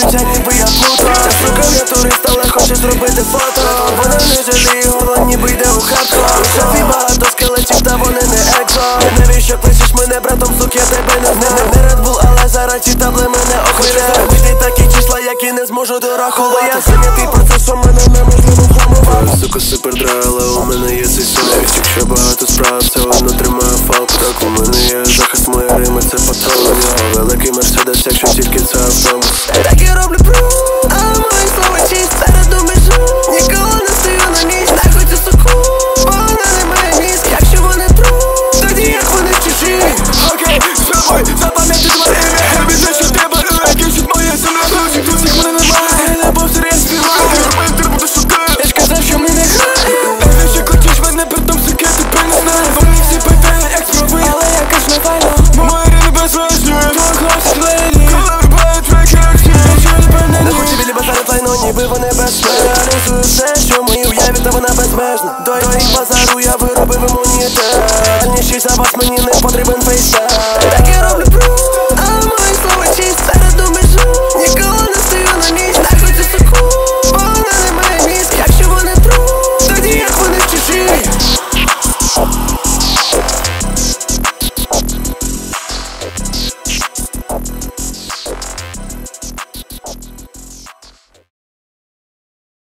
почуття, ніби я плута Шукав я турист, але хочу зробити фото. Вона не жаліє, гола, ніби йде у хардкор Шафі багато скелетів, та вони не екзо. Навіщо кличеш мене, братом, сук, я тебе не знав Не Red Bull, але зараз ці табли мене охвиля Вийти такі числа, які не зможу дорахувати Я зайнятий процесом, мене неможливо вгамувати Сука, супердра, але у мене є цей сон. Навіть якщо багато справ, це одно тримає the section, dit kind zijn навіть та вона безмежна. До їх базару я виробив імунітет. Дальніші за вас мені не